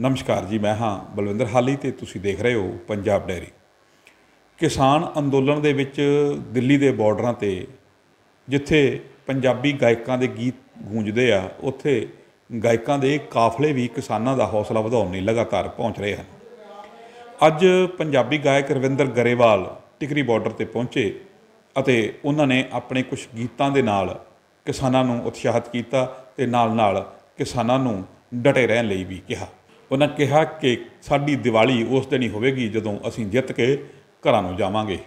ਨਮਸਕਾਰ ਜੀ, ਮੈਂ ਹਾਂ ਬਲਵਿੰਦਰ ਹਾਲੀ ਤੇ ਤੁਸੀਂ ਦੇਖ ਰਹੇ ਹੋ ਪੰਜਾਬ ਡੈਰੀ। ਕਿਸਾਨ ਅੰਦੋਲਨ ਦੇ ਵਿੱਚ ਦਿੱਲੀ ਦੇ ਬਾਰਡਰਾਂ ਤੇ, ਜਿੱਥੇ ਪੰਜਾਬੀ ਗਾਇਕਾਂ ਦੇ ਗੀਤ ਗੂੰਜਦੇ ਆ, ਉੱਥੇ ਗਾਇਕਾਂ ਦੇ ਕਾਫਲੇ ਵੀ ਕਿਸਾਨਾਂ ਦਾ ਹੌਸਲਾ ਵਧਾਉਣ ਲਈ ਲਗਾਤਾਰ ਪਹੁੰਚ ਰਹੇ ਹਨ। ਅੱਜ ਪੰਜਾਬੀ ਗਾਇਕ ਰਵਿੰਦਰ ਗਰੇਵਾਲ ਟਿਕਰੀ ਬਾਰਡਰ ਤੇ ਪਹੁੰਚੇ ਅਤੇ ਉਹਨਾਂ ਨੇ ਆਪਣੇ ਕੁਝ ਗੀਤਾਂ ਦੇ ਨਾਲ ਕਿਸਾਨਾਂ ਨੂੰ ਉਤਸ਼ਾਹਿਤ ਕੀਤਾ ਤੇ ਨਾਲ-ਨਾਲ ਕਿਸਾਨਾਂ ਨੂੰ ਡਟੇ ਰਹਿਣ ਲਈ ਵੀ ਕਿਹਾ। ਉਹਨਾਂ ਕਿਹਾ ਕਿ ਸਾਡੀ ਦੀਵਾਲੀ ਉਸ ਦਿਨ ਹੀ ਹੋਵੇਗੀ ਜਦੋਂ ਅਸੀਂ ਜਿੱਤ ਕੇ ਘਰਾਂ ਨੂੰ ਜਾਵਾਂਗੇ।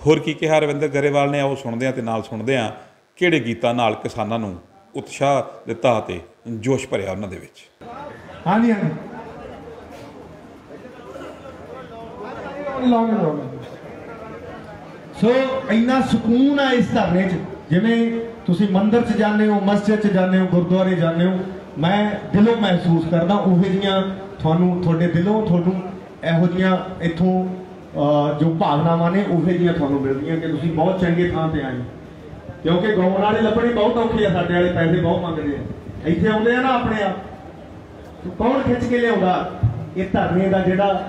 ਹੋਰ ਕੀ ਕਿਹਾ ਰਵਿੰਦਰ ਗਰੇਵਾਲ ਨੇ? ਆਓ ਸੁਣਦੇ ਹਾਂ ਤੇ ਨਾਲ ਸੁਣਦੇ ਹਾਂ ਕਿਹੜੇ ਗੀਤਾਂ ਨਾਲ ਕਿਸਾਨਾਂ ਨੂੰ ਉਤਸ਼ਾਹ ਦਿੱਤਾ ਤੇ ਜੋਸ਼ ਭਰਿਆ ਉਹਨਾਂ ਦੇ ਵਿੱਚ। ਹਾਂਜੀ ਹਾਂਜੀ। ਲੌਂਗ ਲੌਂਗ ਸੋ ਇੰਨਾ ਸਕੂਨ ਆ ਇਸ ਧਰਨੇ 'ਚ। ਜਿਵੇਂ ਤੁਸੀਂ ਮੰਦਿਰ 'ਚ ਜਾਂਦੇ ਹੋ, ਮਸਜਿਦ 'ਚ ਜਾਂਦੇ ਹੋ, ਗੁਰਦੁਆਰੇ ਜਾਂਦੇ ਹੋ ਮੈਂ ਦਿਲੋਂ ਮਹਿਸੂਸ ਕਰਦਾ ਉਹ ਜੀਆਂ ਤੁਹਾਨੂੰ, ਤੁਹਾਡੇ ਦਿਲੋਂ ਤੁਹਾਨੂੰ ਇਹੋ ਜੀਆਂ ਇੱਥੋਂ ਜੋ ਭਾਵਨਾਵਾਂ ਨੇ ਉਹ ਜੀਆਂ ਤੁਹਾਨੂੰ ਮਿਲਦੀਆਂ ਕਿ ਤੁਸੀਂ ਬਹੁਤ ਚੰਗੇ ਥਾਂ ਤੇ ਆਏ ਕਿਉਂਕਿ ਗਾਉਣ ਵਾਲੇ ਲੱਭਣੇ ਬਹੁਤ ਔਖੇ ਆ, ਸਾਡੇ ਵਾਲੇ ਪੈਸੇ ਬਹੁਤ ਮੰਗਦੇ ਆ। ਇੱਥੇ ਆਉਂਦੇ ਆ ਨਾ ਆਪਣੇ ਆਪ। ਕੌਣ ਖਿੱਚ ਕੇ ਲਿਆਉਂਦਾ? ਇਹ ਧਰਨੇ ਦਾ ਜਿਹੜਾ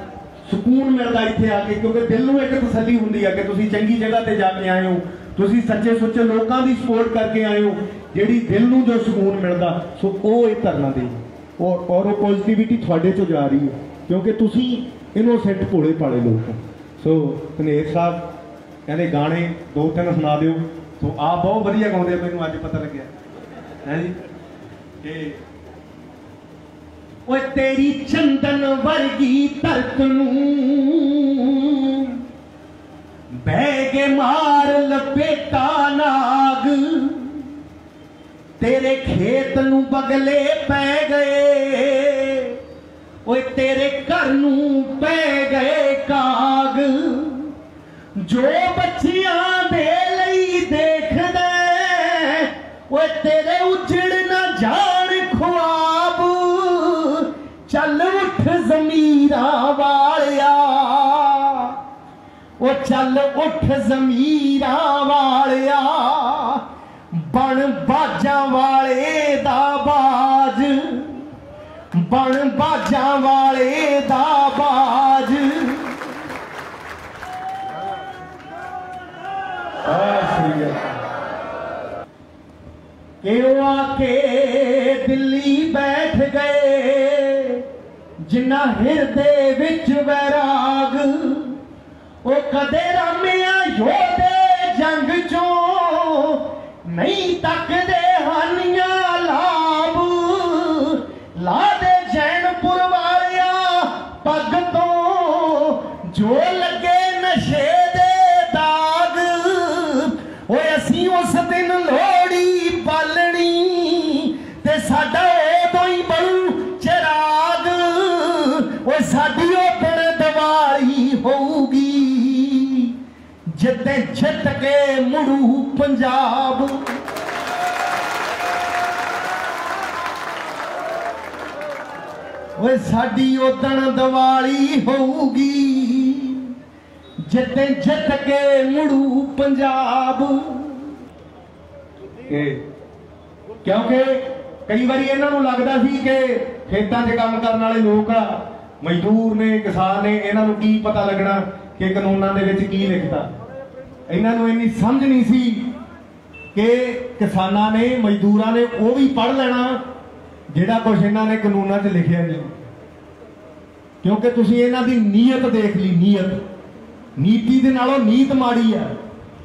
ਸਕੂਨ ਮਿਲਦਾ ਇੱਥੇ ਆ ਕੇ, ਕਿਉਂਕਿ ਦਿਲ ਨੂੰ ਇੱਕ ਤਸੱਲੀ ਹੁੰਦੀ ਆ ਕਿ ਤੁਸੀਂ ਚੰਗੀ ਜਗ੍ਹਾ ਤੇ ਜਾ ਕੇ ਆਏ ਹੋ। ਤੁਸੀਂ ਸੱਚੇ ਸੁੱਚੇ ਲੋਕਾਂ ਦੀ ਸਪੋਰਟ ਕਰਕੇ ਆਏ ਹੋ ਜਿਹੜੀ ਦਿਲ ਨੂੰ ਜੋ ਸਕੂਨ ਮਿਲਦਾ ਸੋ ਉਹ ਇਹ ਧਰਨਾ ਦੇ ਔਰ ਔਰ ਉਹ ਪੋਜ਼ਿਟਿਵਿਟੀ ਤੁਹਾਡੇ ਚੋਂ ਜਾ ਰਹੀ ਹੈ ਕਿਉਂਕਿ ਤੁਸੀਂ ਇਨੋਸੈਂਟ ਭੋਲੇ ਭਾਲੇ ਲੋਕ ਸੋ ਧਨੇਰ ਸਾਹਿਬ ਕਹਿੰਦੇ ਗਾਣੇ ਦੋ ਤਿੰਨ ਸੁਣਾ ਦਿਓ। ਸੋ ਆ ਬਹੁਤ ਵਧੀਆ ਗਾਉਂਦੇ ਆ, ਮੈਨੂੰ ਅੱਜ ਪਤਾ ਲੱਗਿਆ। ਹੈ ਜੀ? ਕਿ ਓਏ ਤੇਰੀ ਚੰਦਨ ਵਰਗੀ ਧਰਤ ਨੂੰ ਬਹਿ ਕੇ ਮਾਰ ਲਪੇਟਾ ਨਾਗ। ਤੇਰੇ ਖੇਤ ਨੂੰ ਬਗਲੇ ਪੈ ਗਏ। ਓਏ ਤੇਰੇ ਘਰ ਨੂੰ ਚੱਲ ਉੱਠ ਜ਼ਮੀਰਾਂ ਵਾਲਿਆ, ਬਣ ਬਾਜਾਂ ਵਾਲੇ ਦਾ ਬਾਜ, ਬਣ ਬਾਜਾਂ ਵਾਲੇ ਦਾ ਬਾਜ। ਕਿ ਉਹ ਆ ਕੇ ਦਿੱਲੀ ਬੈਠ ਗਏ ਜਿਨ੍ਹਾਂ ਹਿਰਦੇ ਵਿੱਚ ਵੈਰਾ ਕਦੇ ਰਾਮਿਆ ਯੋਧੇ ਜੰਗ ਚੋਂ ਨਹੀਂ ਤੱਕਦੇ ਹਾਨੀਆਂ। ਜਿੱਤੇ ਮੁੜੂ ਪੰਜਾਬ। ਓਏ ਸਾਡੀ ਉਦਣ ਦੀਵਾਲੀ ਹੋਊਗੀ, ਜਿੱਤੇ ਜਿੱਤ ਕੇ ਮੁੜੂ ਪੰਜਾਬ। ਕਿਉਂਕਿ ਕਈ ਵਾਰੀ ਇਹਨਾਂ ਨੂੰ ਲੱਗਦਾ ਸੀ ਕਿ ਖੇਤਾਂ 'ਚ ਕੰਮ ਕਰਨ ਵਾਲੇ ਲੋਕ ਆ, ਮਜ਼ਦੂਰ ਨੇ, ਕਿਸਾਨ ਨੇ, ਇਹਨਾਂ ਨੂੰ ਕੀ ਪਤਾ ਲੱਗਣਾ ਕਿ ਕਾਨੂੰਨਾਂ ਦੇ ਵਿੱਚ ਕੀ ਲਿਖਦਾ ਇਹਨਾਂ ਨੂੰ ਇੰਨੀ ਸਮਝ ਨਹੀਂ ਸੀ ਕਿ ਕਿਸਾਨਾਂ ਨੇ, ਮਜ਼ਦੂਰਾਂ ਨੇ ਉਹ ਵੀ ਪੜ੍ਹ ਲੈਣਾ ਜਿਹੜਾ ਕੁਝ ਇਹਨਾਂ ਨੇ ਕਾਨੂੰਨਾਂ 'ਚ ਲਿਖਿਆ ਨਹੀਂ। ਕਿਉਂਕਿ ਤੁਸੀਂ ਇਹਨਾਂ ਦੀ ਨੀਅਤ ਦੇਖ ਲਈ, ਨੀਅਤ। ਨੀਤੀ ਦੇ ਨਾਲੋਂ ਨੀਤ ਮਾੜੀ ਆ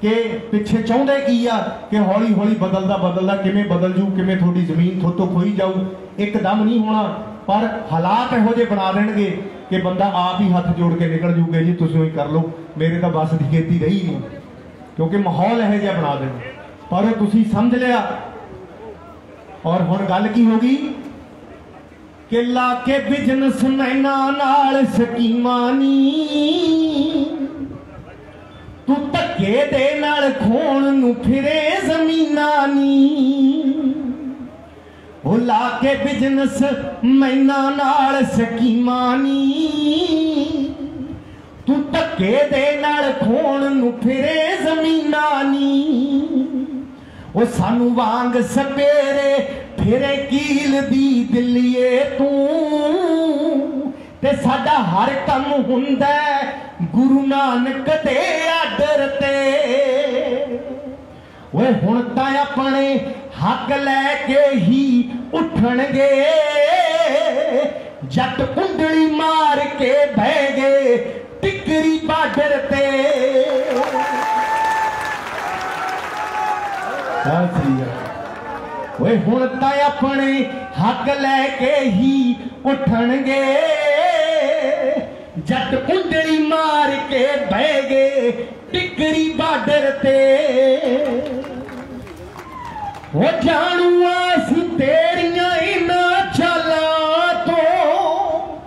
ਕਿ ਪਿੱਛੇ ਚਾਹੁੰਦੇ ਕੀ ਆ ਕਿ ਹੌਲੀ ਹੌਲੀ ਬਦਲਦਾ ਬਦਲਦਾ ਕਿਵੇਂ ਬਦਲ ਜੂ, ਕਿਵੇਂ ਤੁਹਾਡੀ ਜ਼ਮੀਨ ਥੋਤੋਂ ਖੋਈ ਜਾਊ। ਇੱਕਦਮ ਨਹੀਂ ਹੋਣਾ, ਪਰ ਹਾਲਾਤ ਇਹੋ ਜਿਹੇ ਬਣਾ ਦੇਣਗੇ ਕਿ ਬੰਦਾ ਆਪ ਹੀ ਹੱਥ ਜੋੜ ਕੇ ਨਿਕਲ ਜੂਗੇ, ਜੀ, ਤੁਸੀਂ ਹੀ ਕਰ ਲਓ। ਮੇਰੇ ਤਾਂ ਬਸ ਦੀ ਖੇਤੀ ਰਹੀ ਨਹੀਂ। ਕਿਉਂਕਿ ਮਾਹੌਲ ਇਹੋ ਜਿਹਾ ਬਣਾ ਦੇਣ ਪਰ ਉਹ ਤੁਸੀਂ ਸਮਝ ਲਿਆ। ਔਰ ਹੁਣ ਗੱਲ ਕੀ ਹੋ ਗਈ? ਕਿ ਲਾ ਕੇ ਬਿਜ਼ਨਸ ਮੈਨਾ ਨਾਲ ਸਕੀਮਾਂ ਨੀ ਤੂੰ ਧੱਕੇ ਦੇ ਨਾਲ ਖੋਣ ਨੂੰ ਫਿਰੇ ਜ਼ਮੀਨਾਂ ਨੀ ਉਹ ਲਾ ਕੇ ਬਿਜ਼ਨਸ ਮੈਨਾ ਨਾਲ ਸਕੀਮਾਂ ਨੀ ਤੂੰ ਧੱਕੇ ਦੇ ਨਾਲ ਖੋਣ ਨੂੰ ਫਿਰੇ ਉਹ ਸਾਨੂੰ ਵਾਂਗ ਸਪੇਰੇ ਫਿਰੇ ਕੀਲ ਦੀ ਦਿੱਲੀਏ ਤੂੰ। ਤੇ ਸਾਡਾ ਹਰ ਕੰਮ ਹੁੰਦਾ ਗੁਰੂ ਨਾਨਕ ਦੇ ਆਦਰ ਤੇ। ਓਏ ਹੁਣ ਤਾਂ ਆਪਣੇ ਹੱਕ ਲੈ ਕੇ ਹੀ ਉੱਠਣਗੇ। ਜੱਟ ਕੁੰਡਲੀ ਮਾਰ ਕੇ ਬਹਿ ਗਏ ਟਿਕਰੀ ਬਾਰਡਰ ਤੇ। ਸਾਥੀਆ ਓਏ, ਹੁਣ ਤਾਂ ਆਪਣੇ ਹੱਕ ਲੈ ਕੇ ਹੀ ਉੱਠਣਗੇ। ਜੱਟ ਕੁੰਡਲੀ ਮਾਰ ਕੇ ਬਹਿ ਗਏ ਟਿਕਰੀ ਬਾਰਡਰ ਤੇ। ਉਹ ਜਾਣੂਆ ਸੀ ਤੇਰੀਆਂ ਇਨਾਂ ਚਾਲਾਂ ਤੋਂ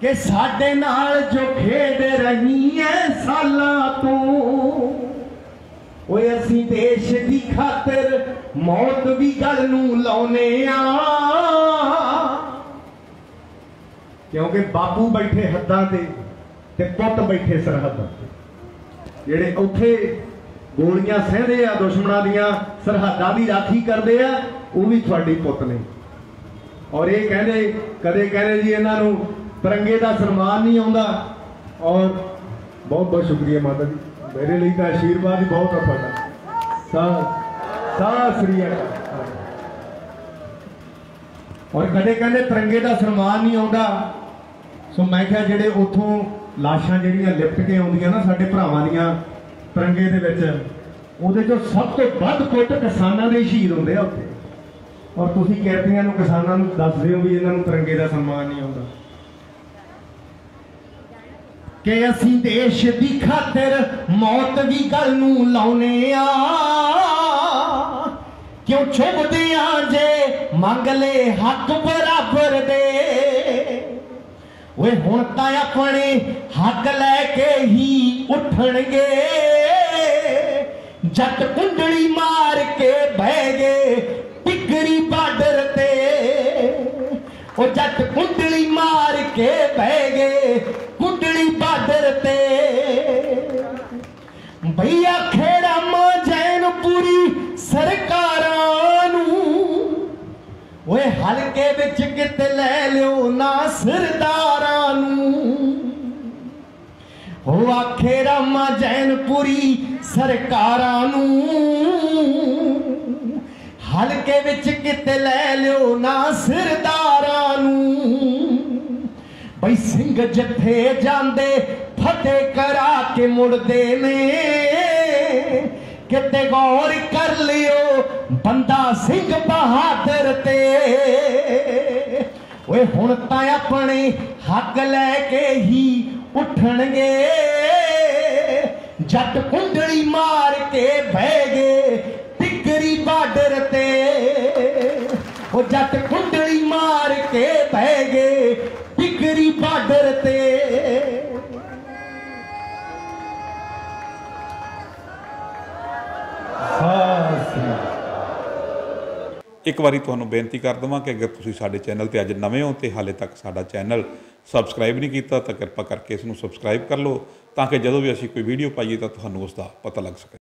ਕਿ ਸਾਡੇ ਨਾਲ ਜੋ ਖੇਡ ਰਹੀ ਐ ਸਾਲਾਂ ਤੋਂ। ਓਏ ਅਸੀਂ ਦੇਸ਼ ਦੀ ਖਾਤਰ ਮੌਤ ਵੀ ਗੱਲ ਨੂੰ ਲਾਉਨੇ ਆ। ਕਿਉਂਕਿ ਬਾਪੂ ਬੈਠੇ ਹੱਦਾਂ ਤੇ ਤੇ ਪੁੱਤ ਬੈਠੇ ਸਰਹੱਦਾਂ ਤੇ। ਜਿਹੜੇ ਉੱਥੇ ਗੋਲੀਆਂ ਸਹਿੰਦੇ ਆ, ਦੁਸ਼ਮਣਾਂ ਦੀਆਂ ਸਰਹੱਦਾਂ ਦੀ ਰਾਖੀ ਕਰਦੇ ਆ, ਉਹ ਵੀ ਤੁਹਾਡੇ ਪੁੱਤ ਨੇ। ਔਰ ਇਹ ਕਹਿੰਦੇ, ਕਦੇ ਕਹਿੰਦੇ ਜੀ ਇਹਨਾਂ ਨੂੰ ਤਿਰੰਗੇ ਦਾ ਸਨਮਾਨ ਨਹੀਂ ਆਉਂਦਾ। ਔਰ ਬਹੁਤ ਬਹੁਤ ਸ਼ੁਕਰੀਆ ਮਾਤਾ ਜੀ। ਮੇਰੇ ਲਈ ਤਾਂ ਆਸ਼ੀਰਵਾਦ ਹੀ ਬਹੁਤ ਆ ਤੁਹਾਡਾ। ਸਾ ਸਾ ਸ੍ਰੀ ਅਕਾਲ। ਔਰ ਕਦੇ ਕਹਿੰਦੇ ਤਿਰੰਗੇ ਦਾ ਸਨਮਾਨ ਨਹੀਂ ਆਉਂਦਾ। ਸੋ ਮੈਂ ਕਿਹਾ ਜਿਹੜੇ ਉਥੋਂ ਲਾਸ਼ਾਂ ਜਿਹੜੀਆਂ ਲਿਪਟ ਕੇ ਆਉਂਦੀਆਂ ਨਾ ਸਾਡੇ ਭਰਾਵਾਂ ਦੀਆਂ ਤਿਰੰਗੇ ਦੇ ਵਿੱਚ, ਉਹਦੇ ਚੋਂ ਸਭ ਤੋਂ ਵੱਧ ਕੁੱਟ ਕਿਸਾਨਾਂ ਦੇ ਸ਼ਹੀਦ ਹੁੰਦੇ ਆ ਉੱਥੇ। ਔਰ ਤੁਸੀਂ ਕਿਰਤੀਆਂ ਨੂੰ ਕਿਸਾਨਾਂ ਨੂੰ ਦੱਸਦੇ ਹੋ ਵੀ ਇਹਨਾਂ ਨੂੰ ਤਿਰੰਗੇ ਦਾ ਸਨਮਾਨ ਨਹੀਂ ਆਉਂਦਾ। ਕਿ ਅਸੀਂ ਦੇਸ਼ ਦੀ ਖਾਤਰ ਮੌਤ ਦੀ ਗੱਲ ਨੂੰ ਲਾਉਨੇ ਆ। ਕਿਉਂ ਛੁਪਦੇ ਆ ਜੇ ਮੰਗ ਲੈ ਹੱਕ ਬਰਾਬਰ ਦੇ? ਓਏ, ਹੁਣ ਤਾਂ ਆਪਣੇ ਹੱਕ ਲੈ ਕੇ ਹੀ ਉੱਠਣਗੇ। ਜੱਟ ਕੁੰਡਲੀ ਮਾਰ ਕੇ ਬਹਿ ਗਏ ਟਿਕਰੀ ਬਾਰਡਰ ਤੇ। ਉਹ ਜੱਟ ਕੁੰਡਲੀ ਮਾਰ ਕੇ ਬਹਿ ਗਏ ਹੋ ਆਖੇ ਰਾਮਾ ਜੈਨਪੁਰੀ ਸਰਕਾਰਾਂ ਨੂੰ ਹਲਕੇ ਵਿੱਚ ਕਿਤੇ ਲੈ ਲਿਓ ਨਾ ਸਰਦਾਰਾਂ ਨੂੰ। ਬਈ ਸਿੰਘ ਜੱਥੇ ਜਾਂਦੇ ਫਤਿਹ ਕਰਾ ਕੇ ਮੁੜਦੇ ਨੇ। ਕਿਤੇ ਗੌਰ ਕਰ ਲਿਓ ਬੰਦਾ ਸਿੰਘ ਬਹਾਦਰ ਤੇ। ਓਏ ਹੁਣ ਤਾਂ ਆਪਣੇ ਹੱਕ ਲੈ ਕੇ ਹੀ ਉੱਠਣਗੇ। ਜੱਟ ਕੁੰਡਲੀ ਮਾਰ ਕੇ ਬਹਿ ਗਏ ਟਿਕਰੀ ਬਾਰਡਰ ਤੇ। ਉਹ ਜੱਟ ਕੁੰਡਲੀ ਮਾਰ ਕੇ ਬਹਿ ਗਏ ਟਿਕਰੀ ਬਾਰਡਰ ਤੇ। ਇੱਕ ਵਾਰੀ ਤੁਹਾਨੂੰ ਬੇਨਤੀ ਕਰ ਦਵਾਂ ਕਿ ਅਗਰ ਤੁਸੀਂ ਸਾਡੇ ਚੈਨਲ ਤੇ ਅੱਜ ਨਵੇਂ ਹੋ ਤੇ ਹਾਲੇ ਤੱਕ ਸਾਡਾ ਚੈਨਲ ਸਬਸਕ੍ਰਾਈਬ ਨਹੀਂ ਕੀਤਾ ਤਾਂ ਕਿਰਪਾ ਕਰਕੇ ਇਸ ਨੂੰ ਸਬਸਕ੍ਰਾਈਬ ਕਰ ਲਓ ਤਾਂ ਕਿ ਜਦੋਂ ਵੀ ਅਸੀਂ ਕੋਈ ਵੀਡੀਓ ਪਾਈਏ ਤਾਂ ਤੁਹਾਨੂੰ ਉਸ ਦਾ ਪਤਾ ਲੱਗ ਸਕੇ।